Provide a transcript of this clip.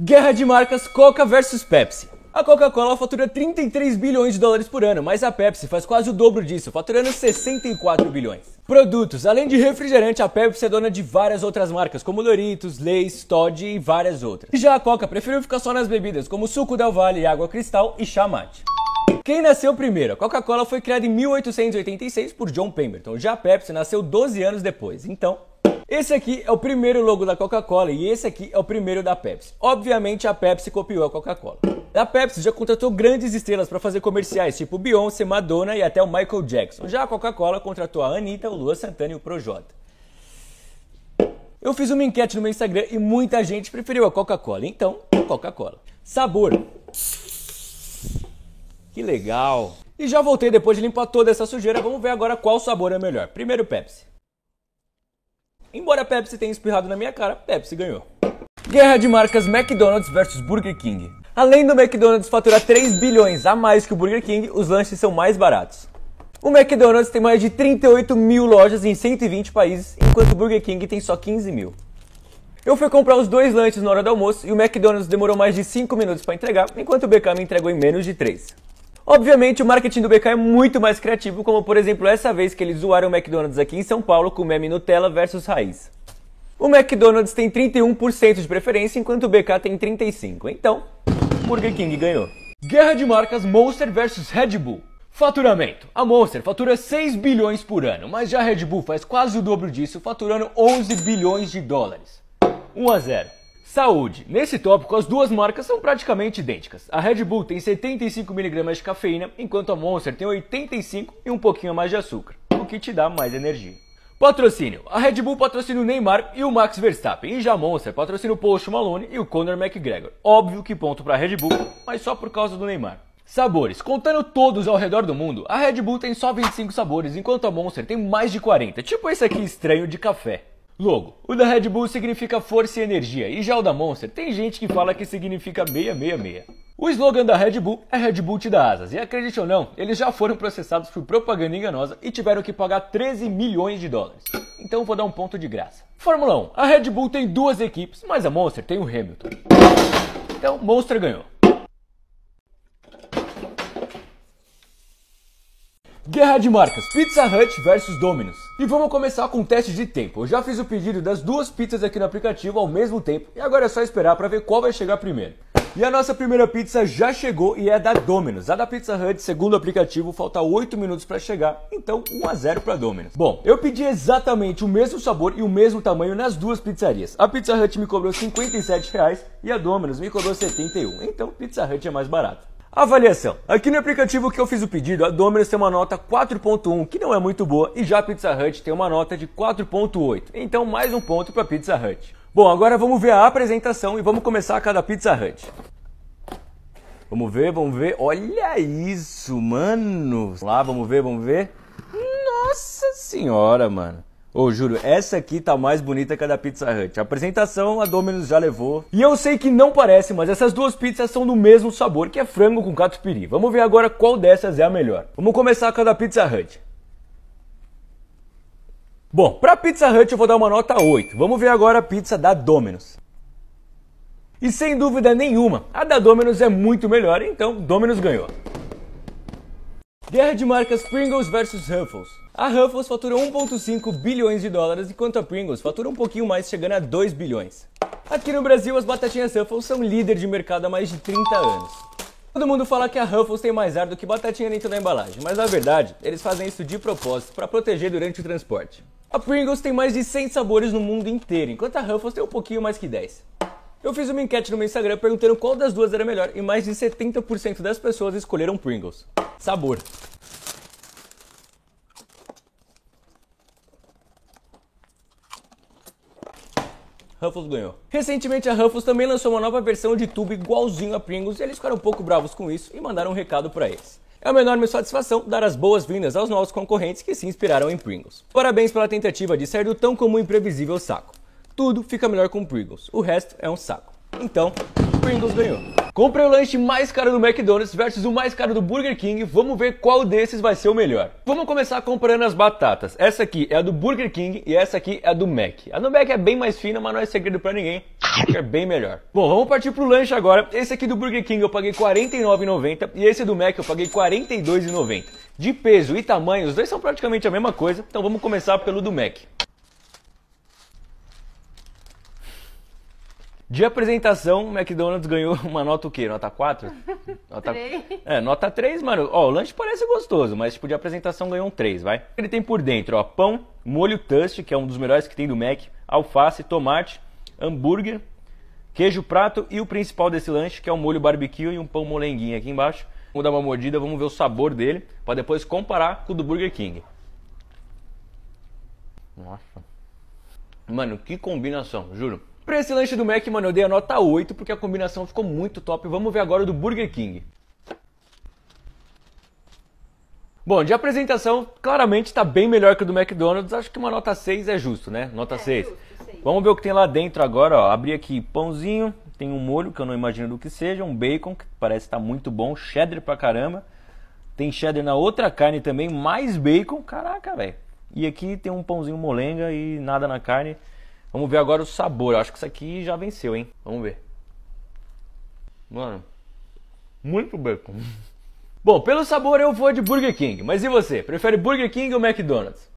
Guerra de marcas Coca versus Pepsi. A Coca-Cola fatura 33 bilhões de dólares por ano, mas a Pepsi faz quase o dobro disso, faturando 64 bilhões. Produtos: além de refrigerante, a Pepsi é dona de várias outras marcas, como Doritos, Lay's, Todd e várias outras. E já a Coca preferiu ficar só nas bebidas, como suco Del Valle, água cristal e chá mate. Quem nasceu primeiro? A Coca-Cola foi criada em 1886 por John Pemberton, já a Pepsi nasceu 12 anos depois. Então, esse aqui é o primeiro logo da Coca-Cola e esse aqui é o primeiro da Pepsi. Obviamente a Pepsi copiou a Coca-Cola. A Pepsi já contratou grandes estrelas para fazer comerciais, tipo Beyoncé, Madonna e até o Michael Jackson. Já a Coca-Cola contratou a Anitta, o Lua Santana e o Projota. Eu fiz uma enquete no meu Instagram e muita gente preferiu a Coca-Cola. Então, Coca-Cola. Sabor. Que legal. E já voltei depois de limpar toda essa sujeira. Vamos ver agora qual sabor é melhor. Primeiro Pepsi. Embora a Pepsi tenha espirrado na minha cara, Pepsi ganhou. Guerra de marcas McDonald's versus Burger King. Além do McDonald's faturar 3 bilhões a mais que o Burger King, os lanches são mais baratos. O McDonald's tem mais de 38 mil lojas em 120 países, enquanto o Burger King tem só 15 mil. Eu fui comprar os dois lanches na hora do almoço e o McDonald's demorou mais de 5 minutos para entregar, enquanto o BK me entregou em menos de 3. Obviamente, o marketing do BK é muito mais criativo, como por exemplo essa vez que eles zoaram o McDonald's aqui em São Paulo com o meme Nutella versus raiz. O McDonald's tem 31% de preferência, enquanto o BK tem 35%. Então, Burger King ganhou. Guerra de marcas Monster versus Red Bull. Faturamento. A Monster fatura 6 bilhões por ano, mas já a Red Bull faz quase o dobro disso, faturando 11 bilhões de dólares. 1 a 0. Saúde. Nesse tópico, as duas marcas são praticamente idênticas. A Red Bull tem 75mg de cafeína, enquanto a Monster tem 85 e um pouquinho mais de açúcar, o que te dá mais energia. Patrocínio. A Red Bull patrocina o Neymar e o Max Verstappen, e já a Monster patrocina o Post Malone e o Conor McGregor. Óbvio que ponto para a Red Bull, mas só por causa do Neymar. Sabores. Contando todos ao redor do mundo, a Red Bull tem só 25 sabores, enquanto a Monster tem mais de 40, tipo esse aqui estranho de café. Logo, o da Red Bull significa força e energia, e já o da Monster tem gente que fala que significa 666. O slogan da Red Bull é Red Bull te dá asas, e acredite ou não, eles já foram processados por propaganda enganosa e tiveram que pagar 13 milhões de dólares. Então vou dar um ponto de graça. Fórmula 1, a Red Bull tem duas equipes, mas a Monster tem o Hamilton. Então, Monster ganhou. Guerra de marcas, Pizza Hut versus Domino's. E vamos começar com um teste de tempo. Eu já fiz o pedido das duas pizzas aqui no aplicativo ao mesmo tempo e agora é só esperar para ver qual vai chegar primeiro. E a nossa primeira pizza já chegou e é da Domino's. A da Pizza Hut, segundo o aplicativo, falta 8 minutos para chegar, então 1 a 0 para Domino's. Bom, eu pedi exatamente o mesmo sabor e o mesmo tamanho nas duas pizzarias. A Pizza Hut me cobrou 57 reais e a Domino's me cobrou 71. Então Pizza Hut é mais barato. Avaliação. Aqui no aplicativo que eu fiz o pedido, a Domino's tem uma nota 4.1, que não é muito boa, e já a Pizza Hut tem uma nota de 4.8. Então mais um ponto para Pizza Hut. Bom, agora vamos ver a apresentação e vamos começar a cada Pizza Hut. Vamos ver, vamos ver. Olha isso, mano. Lá, vamos ver, vamos ver. Nossa senhora, mano. Ô, oh, juro, essa aqui tá mais bonita que a da Pizza Hut. A apresentação a Domino's já levou. E eu sei que não parece, mas essas duas pizzas são do mesmo sabor, que é frango com catupiry. Vamos ver agora qual dessas é a melhor. Vamos começar com a da Pizza Hut. Bom, pra Pizza Hut eu vou dar uma nota 8. Vamos ver agora a pizza da Domino's. E sem dúvida nenhuma, a da Domino's é muito melhor, então Domino's ganhou. Guerra de marcas Pringles versus Ruffles. A Ruffles fatura 1,5 bilhões de dólares, enquanto a Pringles fatura um pouquinho mais, chegando a 2 bilhões. Aqui no Brasil, as batatinhas Ruffles são líder de mercado há mais de 30 anos. Todo mundo fala que a Ruffles tem mais ar do que batatinha dentro da embalagem, mas na verdade, eles fazem isso de propósito para proteger durante o transporte. A Pringles tem mais de 100 sabores no mundo inteiro, enquanto a Ruffles tem um pouquinho mais que 10. Eu fiz uma enquete no meu Instagram perguntando qual das duas era melhor e mais de 70% das pessoas escolheram Pringles. Sabor. Ruffles ganhou. Recentemente a Ruffles também lançou uma nova versão de tubo igualzinho a Pringles e eles ficaram um pouco bravos com isso e mandaram um recado para eles. É uma enorme satisfação dar as boas-vindas aos novos concorrentes que se inspiraram em Pringles. Parabéns pela tentativa de sair do tão comum e imprevisível saco. Tudo fica melhor com Pringles, o resto é um saco. Então, Pringles ganhou. Comprei o lanche mais caro do McDonald's versus o mais caro do Burger King. Vamos ver qual desses vai ser o melhor. Vamos começar comprando as batatas. Essa aqui é a do Burger King e essa aqui é a do Mac. A do Mac é bem mais fina, mas não é segredo para ninguém. É bem melhor. Bom, vamos partir pro lanche agora. Esse aqui do Burger King eu paguei R$ 49,90 e esse do Mac eu paguei R$ 42,90. De peso e tamanho, os dois são praticamente a mesma coisa. Então vamos começar pelo do Mac. De apresentação, o McDonald's ganhou uma nota o quê? Nota 4? Nota... 3. É, nota 3, mano. Ó, o lanche parece gostoso, mas tipo, de apresentação ganhou um 3, vai. Ele tem por dentro, ó, pão, molho Tust, que é um dos melhores que tem do Mac, alface, tomate, hambúrguer, queijo prato e o principal desse lanche, que é o molho barbecue e um pão molenguinho aqui embaixo. Vamos dar uma mordida, vamos ver o sabor dele, para depois comparar com o do Burger King. Nossa. Mano, que combinação, juro. Pra esse lanche do Mac, mano, eu dei a nota 8 porque a combinação ficou muito top. Vamos ver agora o do Burger King. Bom, de apresentação, claramente está bem melhor que o do McDonald's. Acho que uma nota 6 é justo, né? Nota É, 6. justo, seis. Vamos ver o que tem lá dentro agora, ó. Abri aqui pãozinho, tem um molho que eu não imagino do que seja, um bacon que parece estar muito bom, cheddar pra caramba. Tem cheddar na outra carne também, mais bacon. Caraca, velho. E aqui tem um pãozinho molenga e nada na carne. Vamos ver agora o sabor. Eu acho que isso aqui já venceu, hein? Vamos ver. Mano, muito bacon. Bom, pelo sabor eu vou de Burger King. Mas e você? Prefere Burger King ou McDonald's?